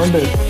Sunday.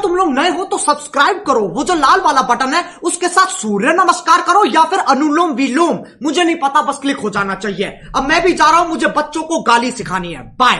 तुम लोग नए हो तो सब्सक्राइब करो। वो जो लाल वाला बटन है, उसके साथ सूर्य नमस्कार करो या फिर अनुलोम विलोम। मुझे नहीं पता, बस क्लिक हो जाना चाहिए। अब मैं भी जा रहा हूँ, मुझे बच्चों को गाली सिखानी है। बाय